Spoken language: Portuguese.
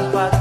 sapato.